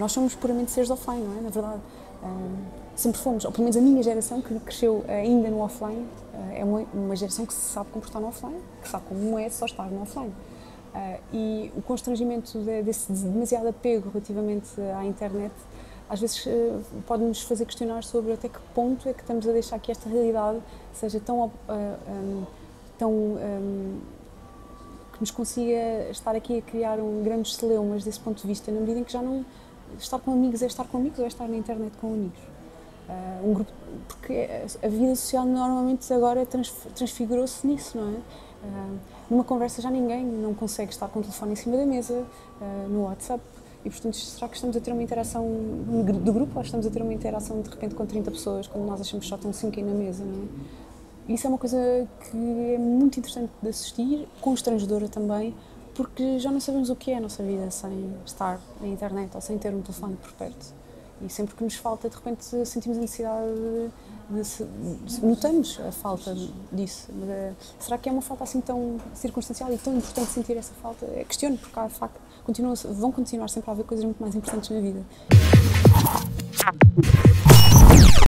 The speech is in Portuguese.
nós somos puramente seres offline, não é? Na verdade, sempre fomos, ou pelo menos a minha geração que cresceu ainda no offline, é uma, geração que se sabe comportar no offline, que sabe como é só estar no offline. Uh, e o constrangimento de, desse demasiado apego relativamente à internet às vezes uh, pode-nos fazer questionar sobre até que ponto é que estamos a deixar que esta realidade seja tão, uh, um, tão um, que nos consiga estar aqui a criar um grandes celeumas desse ponto de vista, na medida em que já não estar com amigos é estar com amigos ou é estar na internet com amigos. Uh, um grupo, porque a vida social normalmente agora transfigurou-se nisso, não é? Uh, numa conversa já ninguém não consegue estar com o telefone em cima da mesa, uh, no WhatsApp, e portanto será que estamos a ter uma interação do grupo ou estamos a ter uma interação de repente com 30 pessoas quando nós achamos que só estão 5 aí na mesa, não é? Isso é uma coisa que é muito interessante de assistir, constrangedora também, porque já não sabemos o que é a nossa vida sem estar na internet ou sem ter um telefone por perto. E sempre que nos falta, de repente sentimos a necessidade de, de, de notamos a falta disso. Mas, uh, será que é uma falta assim tão circunstancial e tão importante sentir essa falta? É, questiono, porque há, facto, continuam, vão continuar sempre a haver coisas muito mais importantes na vida.